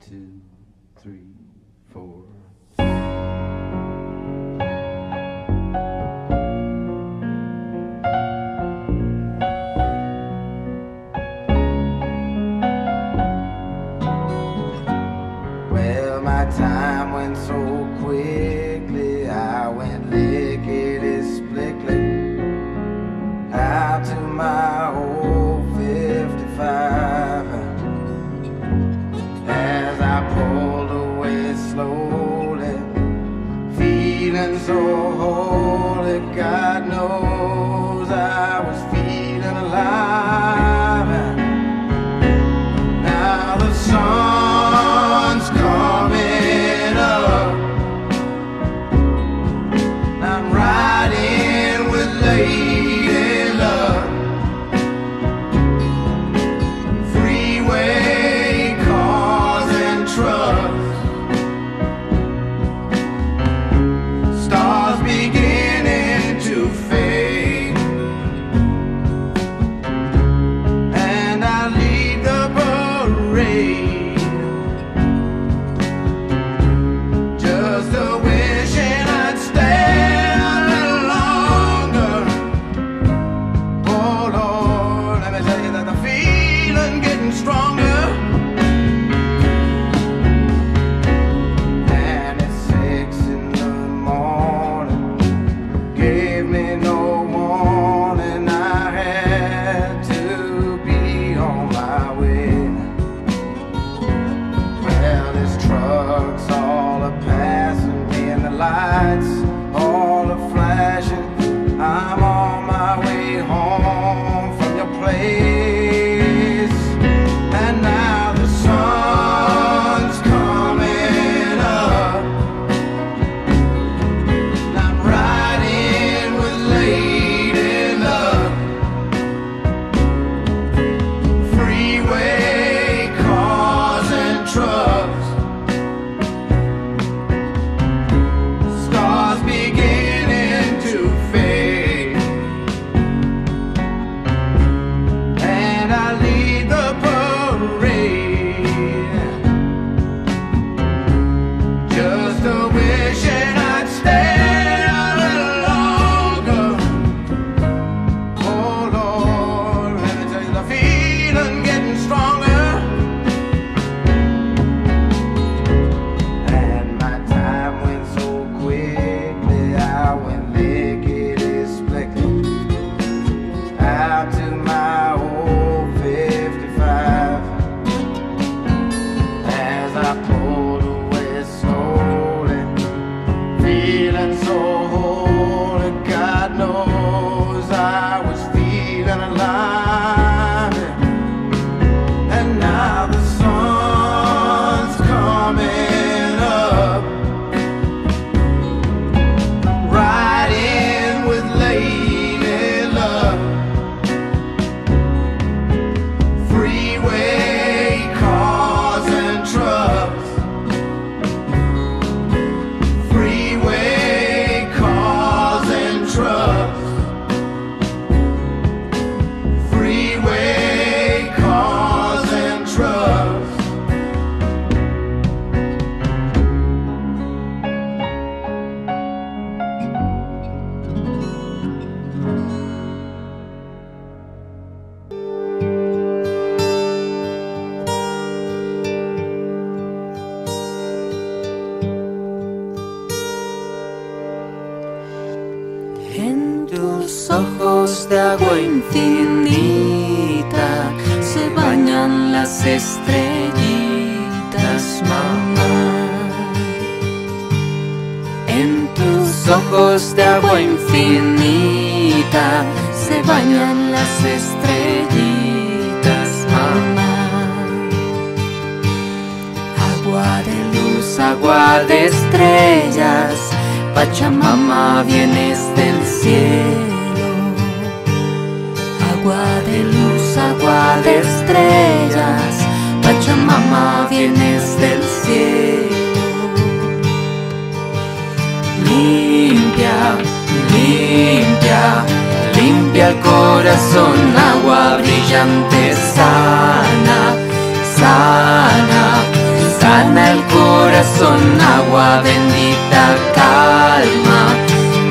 two, three, lagos de agua infinita se bañan las estrellitas, mamá. En tus ojos de agua infinita se bañan las estrellitas, mamá. Agua de luz, agua de estrellas, Pachamama, vienes del cielo. estrellas, Pachamama vienes del cielo. Limpia, limpia, limpia el corazón, agua brillante, sana, sana, sana el corazón, agua bendita, calma,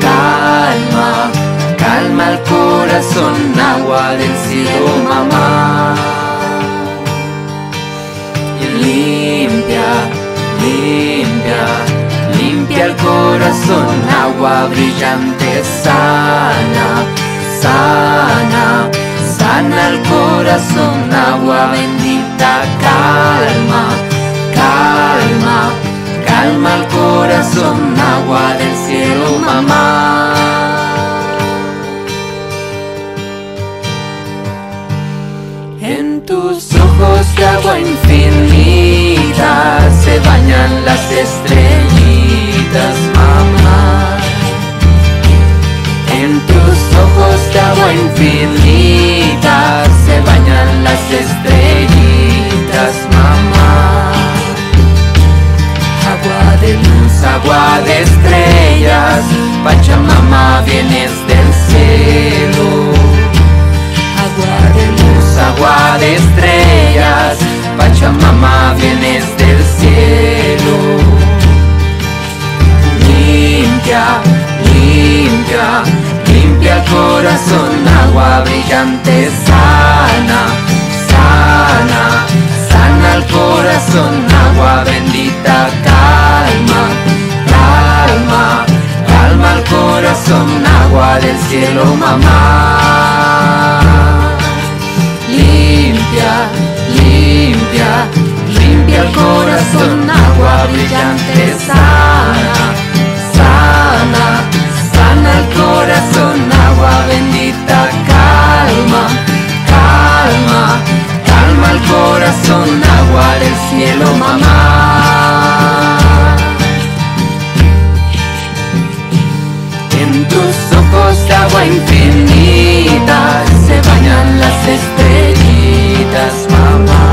calma, calma el corazón, agua del cielo, mamá. Limpia, limpia, limpia el corazón, agua brillante, sana, sana, sana el corazón, agua bendita, calma calma, calma el corazón, agua del cielo, mamá. Agua infinita se bañan las estrellitas, mamá. En tus ojos de agua infinita se bañan las estrellitas, limpia, limpia el corazón, agua brillante, sana, sana, sana el corazón, agua bendita, calma, calma, calma el corazón, agua del cielo, mamá. Limpia, limpia, limpia el corazón, agua brillante, sana, el corazón, agua bendita, calma, calma, calma el corazón, agua del cielo, mamá. En tus ojos de agua infinita se bañan las estrellitas, mamá.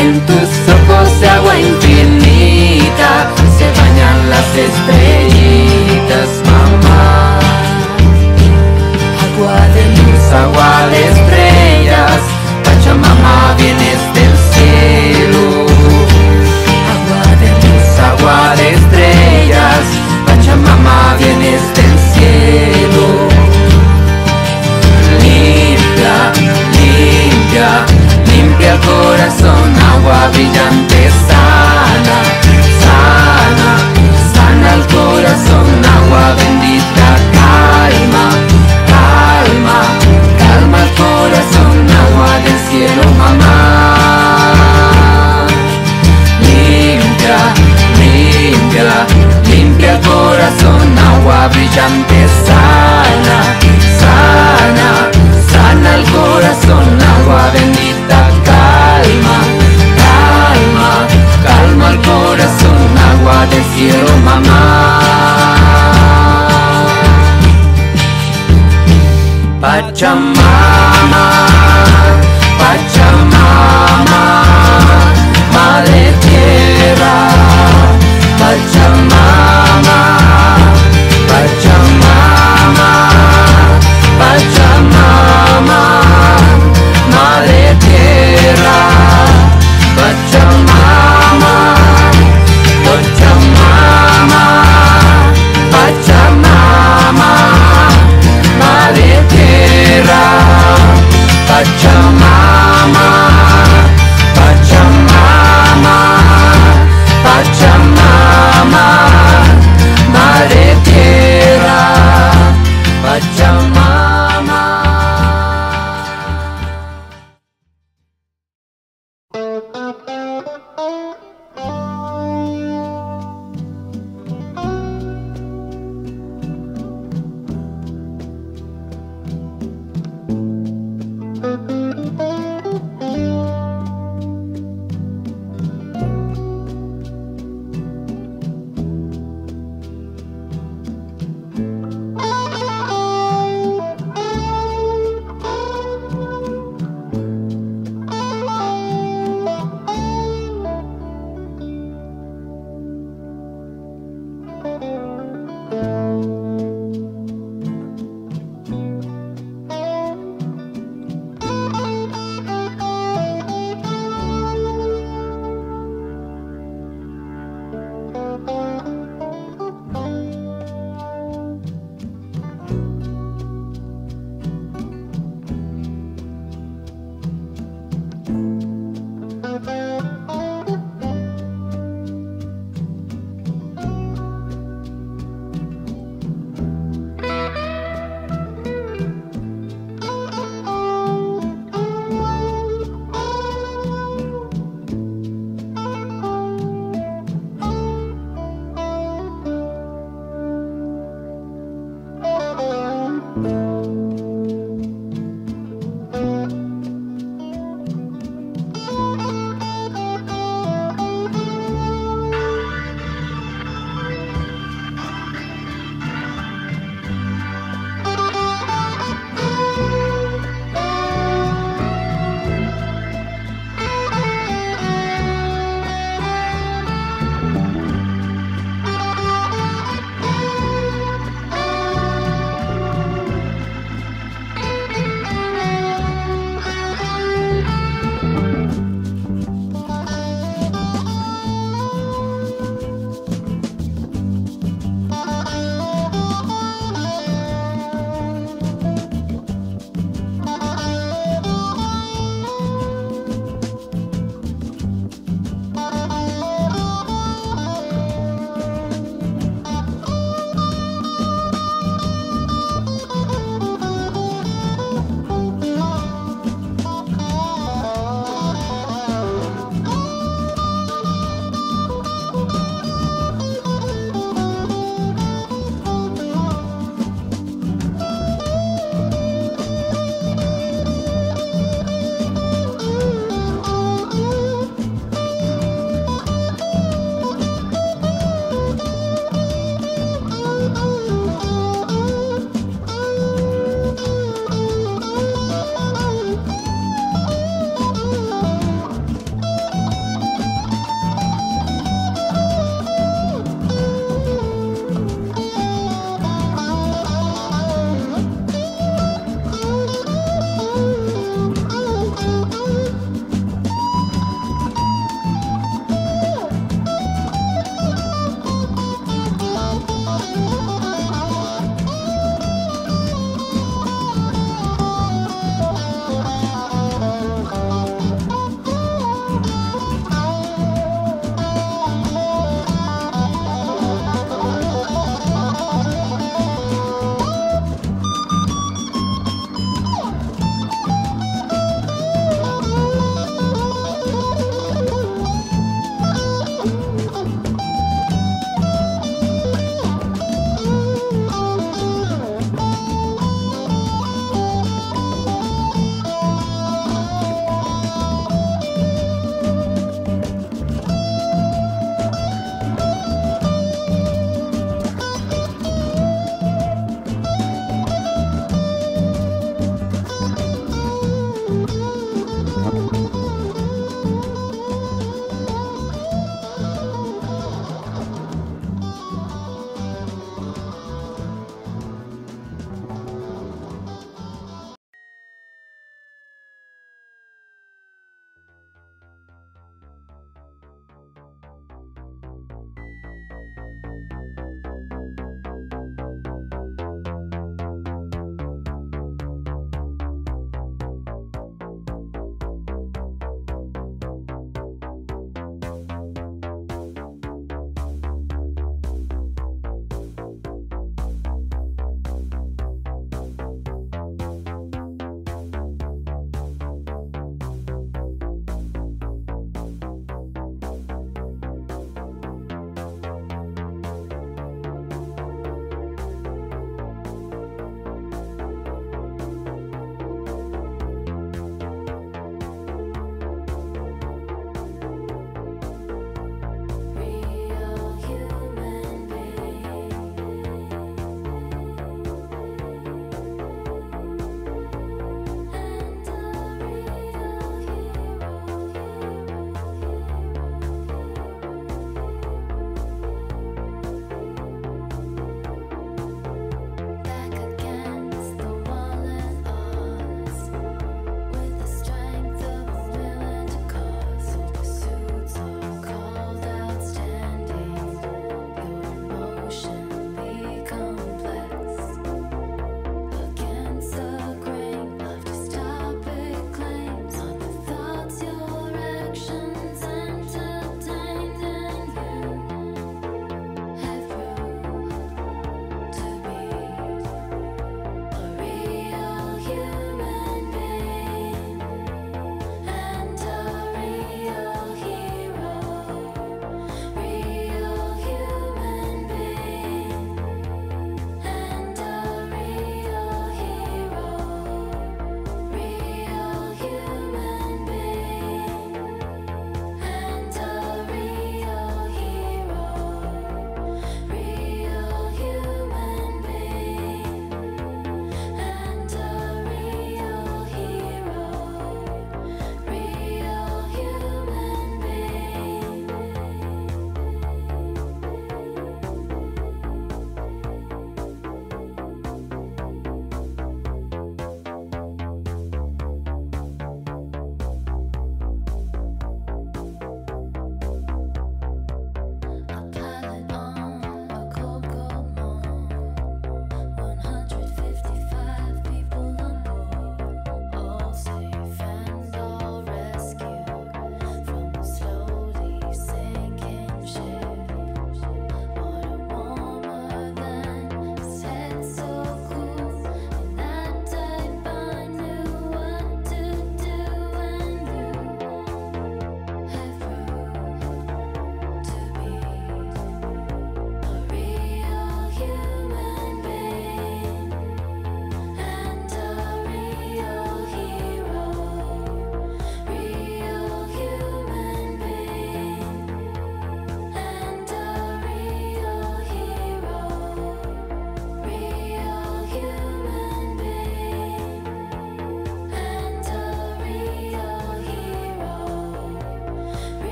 En tus ojos de agua infinita se bañan las estrellitas, brillante, sana, sana, sana el corazón, agua bendita, calma, calma, calma el corazón, agua del cielo, mamá. Limpia, limpia, limpia el corazón, agua brillante, sana, sana, sana el corazón, agua bendita, cielo, mamá. Pachamama, Pachamama, Madre Tierra, Pachamama, Pachamama,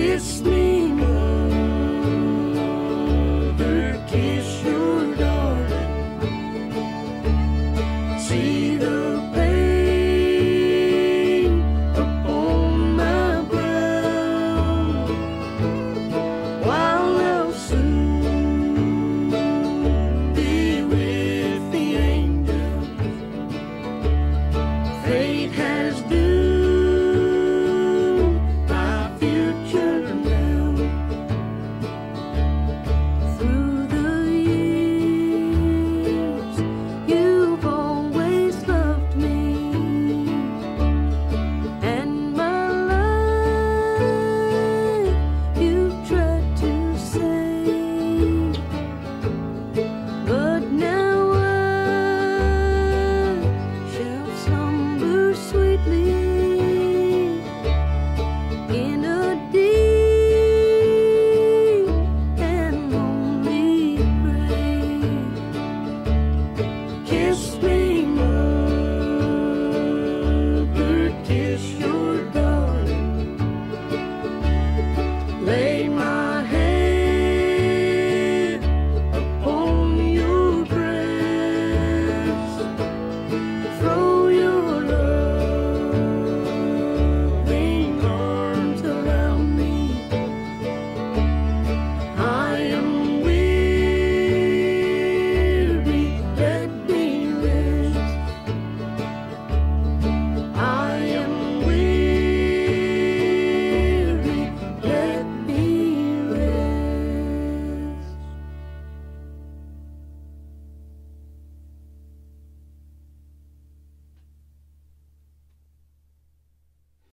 kiss me